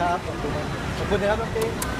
ครับขอบคุณนะครับน้องปิ๊ก